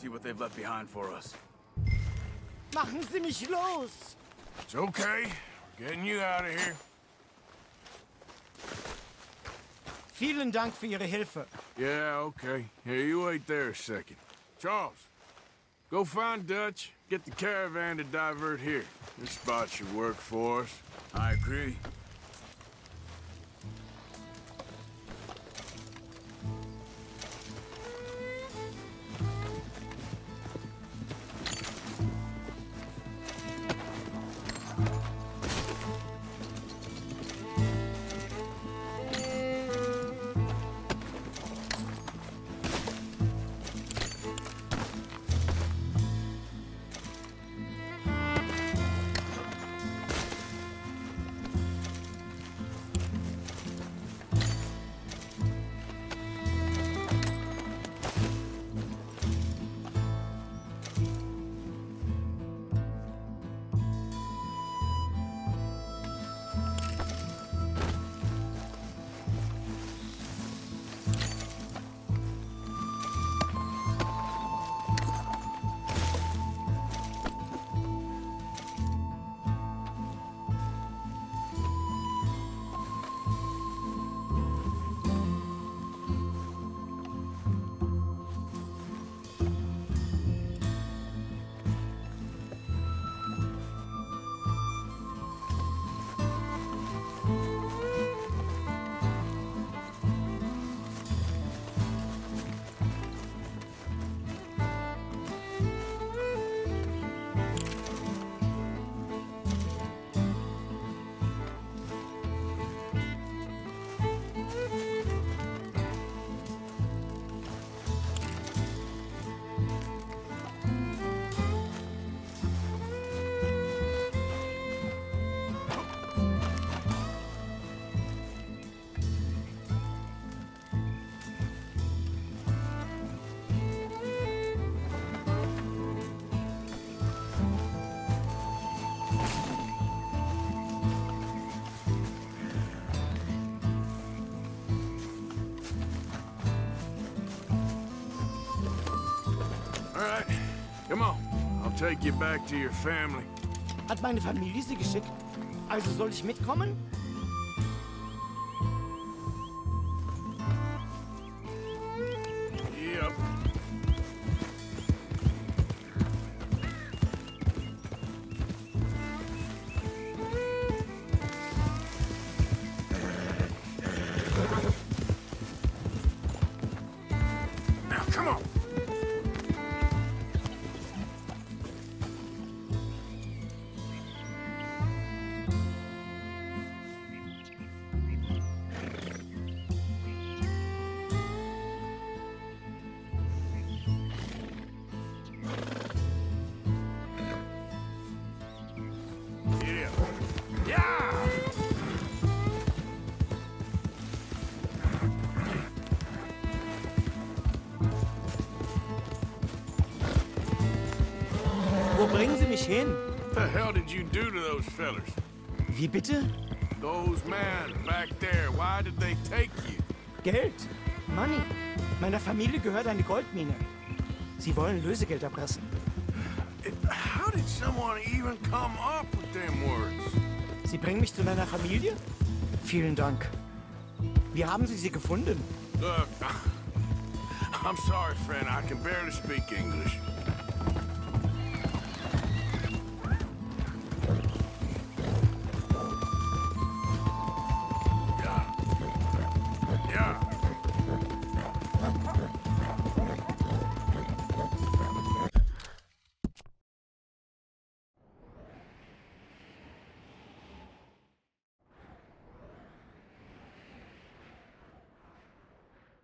see what they've left behind for us. Machen Sie mich los! It's okay. We're getting you out of here. Vielen Dank für Ihre Hilfe. Yeah, okay. Here, you wait there a second. Charles, go find Dutch. Get the caravan to divert here. This spot should work for us. I agree. All right, come on. I'll take you back to your family. Hat meine Familie Sie geschickt? Also soll ich mitkommen? Bringen Sie mich hin? What the hell did you do to those fellers? Wie bitte? Those men back there, why did they take you? Geld. Money. Meiner Familie gehört eine Goldmine. Sie wollen Lösegeld erpressen. How did someone even come up with them words? Sie bringen mich zu meiner Familie? Vielen Dank. Wie haben Sie sie gefunden? Look, I'm sorry, friend. I can barely speak English.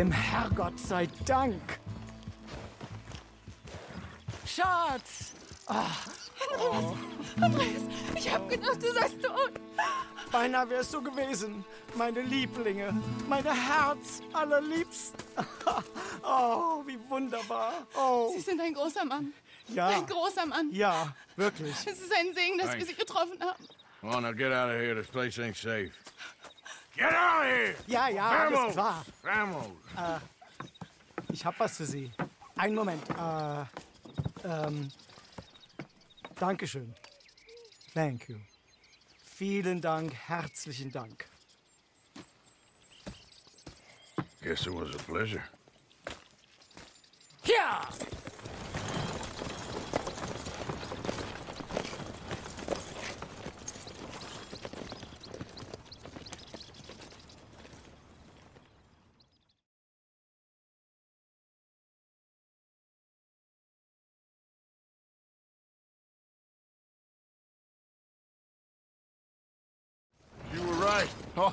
Dem Herrgott sei Dank. Schatz! Andreas, ich hab gedacht, du seist tot. Beinahe wärst du gewesen, meine Lieblinge, meine Herz allerliebsten. Oh, wie wunderbar. Oh, Sie sind ein großer Mann. ja, Ein großer Mann. ja, wirklich. Es ist ein Segen, dass wir Thanks. Sie getroffen haben. Come on, now get out of here. This place ain't safe. Get out of here! Ja, ja, alles Vamos! klar. Vamos! Ich hab was für Sie. Einen Moment. Äh, ähm, Dankeschön. Thank you. Vielen Dank, herzlichen Dank. Guess it was a pleasure. Ja!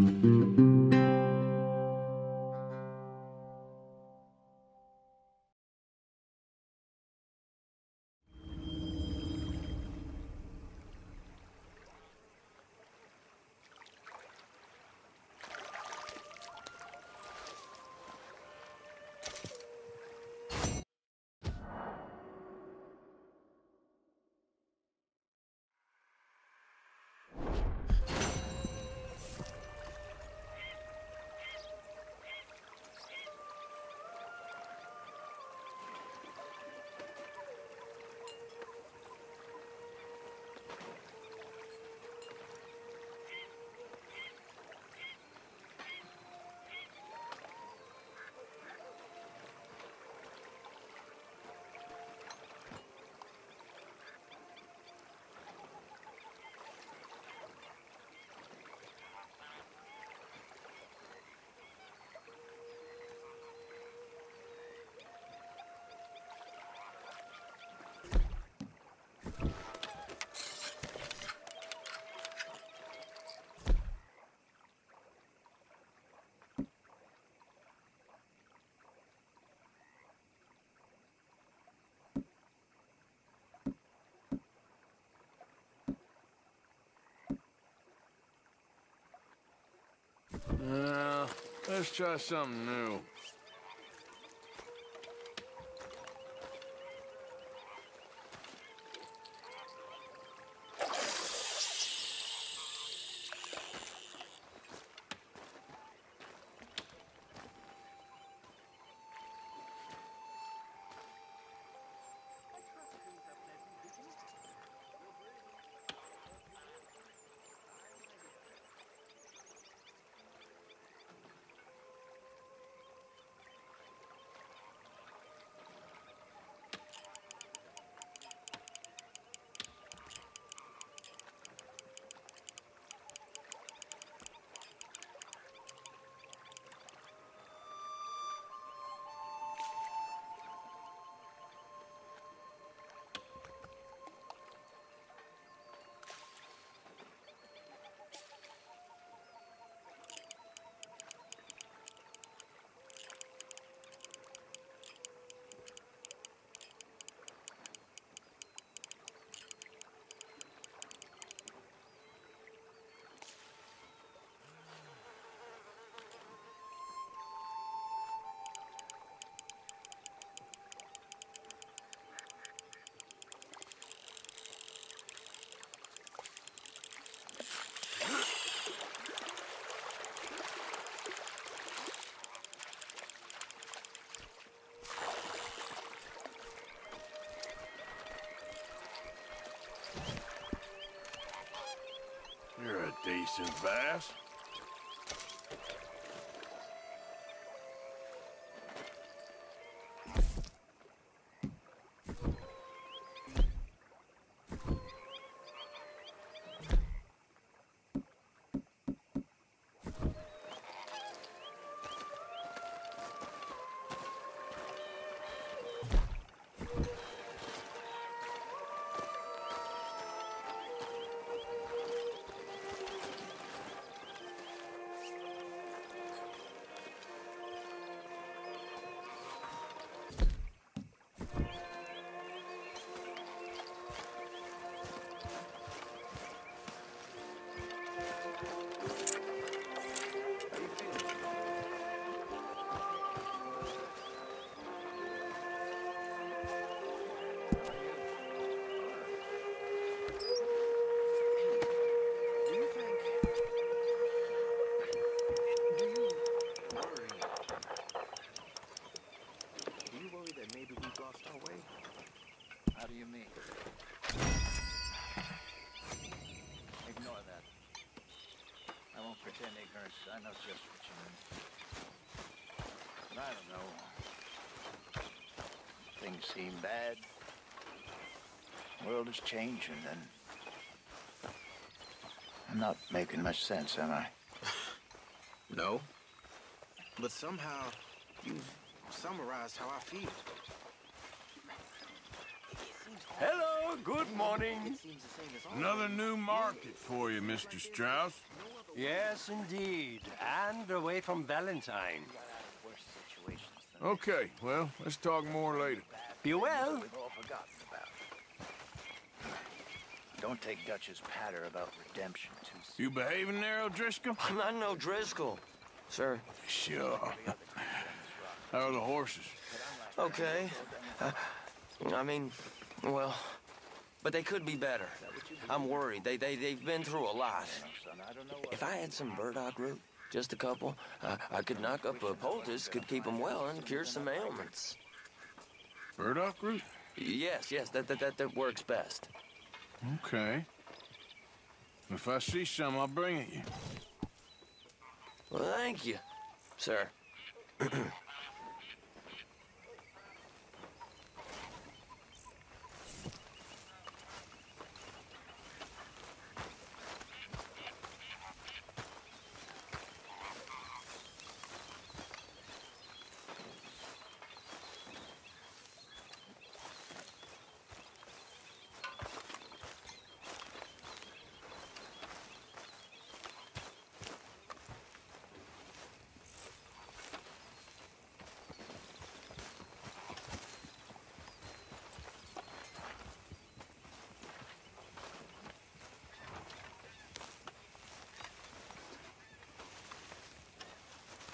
Uh, let's try something new. Decent bass. I don't know. Things seem bad. The World is changing, and I'm not making much sense, am I? No. But somehow, you've summarized how I feel. Hello, good morning. Seems the same as all Another new market for you, Mr. Strauss. Yes, indeed. And away from Valentine. Worse situations Okay, well, let's talk more later. Be well. we've all forgotten about. Don't take Dutch's patter about redemption too seriously. You behaving there, O'Driscoll? I'm not no Driscoll. Sir. Sure. How are the horses? Okay. Uh, I mean, well, but they could be better. I'm worried. They, they, they've been through a lot. Son, I don't know what If I had some burdock root, just a couple, uh, I could knock up a poultice, could keep them well, and cure some ailments. Burdock root? Yes, yes, that, that, that, that works best. Okay. If I see some, I'll bring it you. Well, thank you, sir.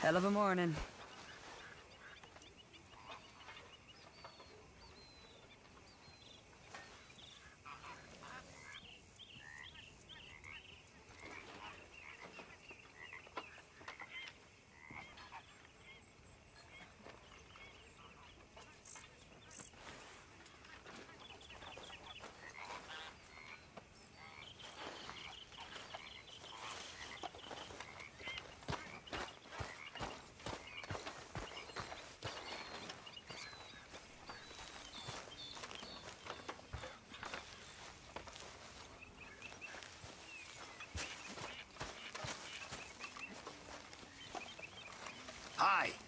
Hell of a morning. Hi.